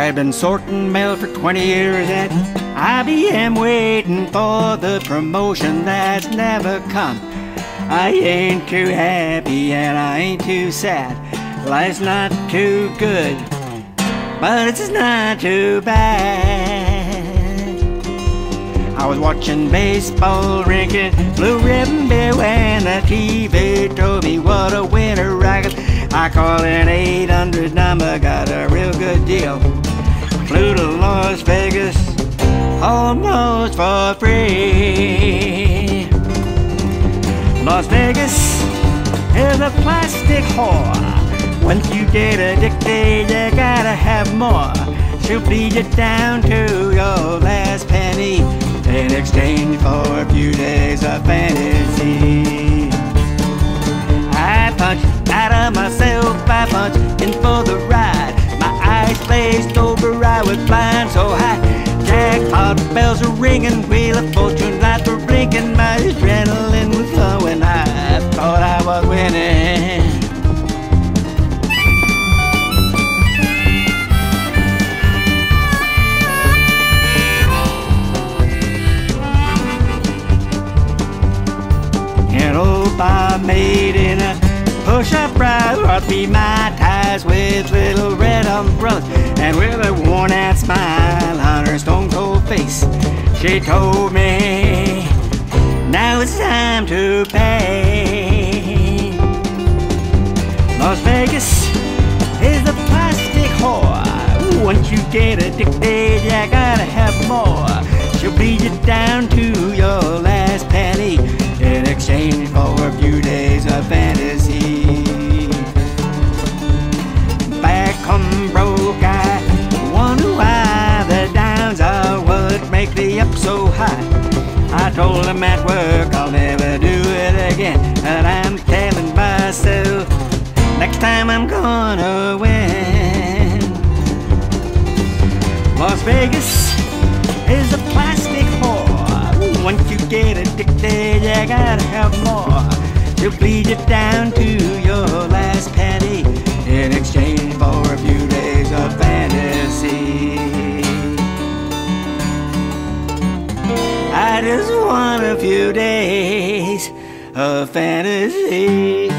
I've been sorting mail for 20 years at IBM waiting for the promotion that's never come. I ain't too happy and I ain't too sad. Life's not too good, but it's not too bad. I was watching baseball, drinking blue ribbon beer when the TV told me what a winner I got. I called an 800 number, got a real good deal. To Las Vegas almost for free. Las Vegas is a plastic whore. Once you get addicted, you gotta have more. She'll bleed you down to your last penny in exchange for a few days of fantasy. I punch out of myself, I punch Jackpot bells are ringing, wheel of fortune lights were blinking. My adrenaline was flowing, I thought I was winning. An old barmaid in a push-up bra brought me Mai Tais with little red umbrellas and with a worn-out smile face. She told me, now it's time to pay. Las Vegas is a plastic whore. Once you get addicted, you gotta have more. She'll bleed you down to your last penny in exchange for a few days of fantasy. Told them at work I'll never do it again, and I'm telling myself next time I'm gonna win. Las Vegas is a plastic whore. Once you get addicted, you gotta have more. She'll bleed you down to I just want a few days of fantasy.